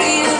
feel